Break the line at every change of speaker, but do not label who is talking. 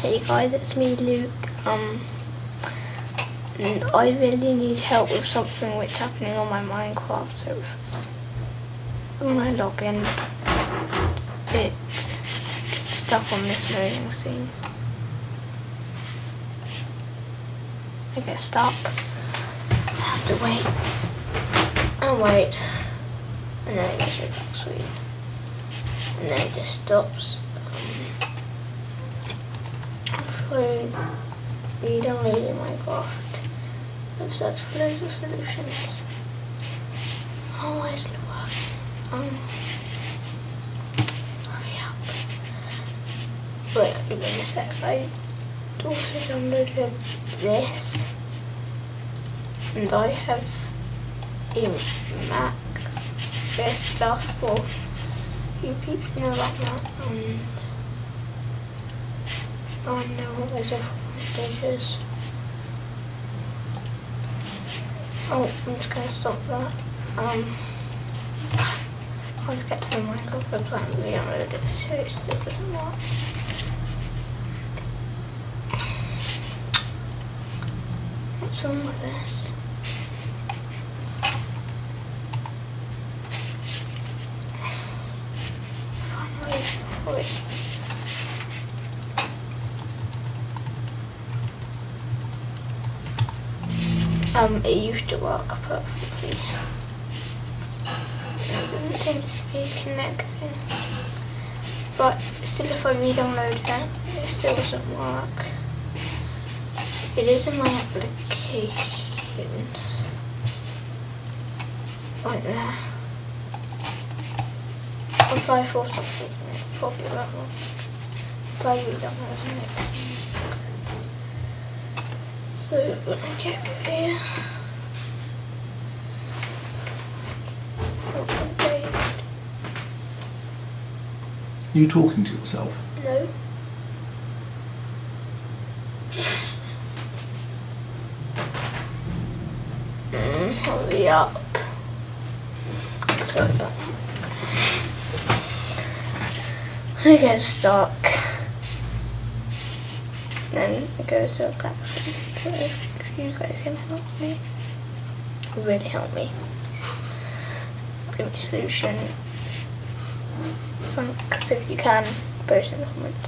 Hey guys, it's me Luke. Um, I really need help with something which happening on my Minecraft. So when I log in, it's stuck on this loading scene. I get stuck. I have to wait and wait, and then it goes back screen, and then it just stops. Um, we don't searched for loads of solutions. Oh, where's the work? Um, hurry up. Wait, give me a sec. I also downloaded this. And I have a Mac. There's stuff for you people know about that. And I know those are stages. Oh, I'm just gonna stop that. Um, I'll just get to the Minecraft website and re-download it to show it doesn't work. What's wrong with this? Finally, voice. Um, it used to work perfectly. It doesn't seem to be connecting. But still if I re-download it, it still doesn't work. It is in my applications. Right there. I'll try for something. Probably won't work. If I re-download it. So I
you talking to yourself?
No. Mm, hurry up. Sorry about that. I get stuck. Then it goes to a black. So if you guys can help me, really help me. Give me a solution. Thanks if you can, post in the comments.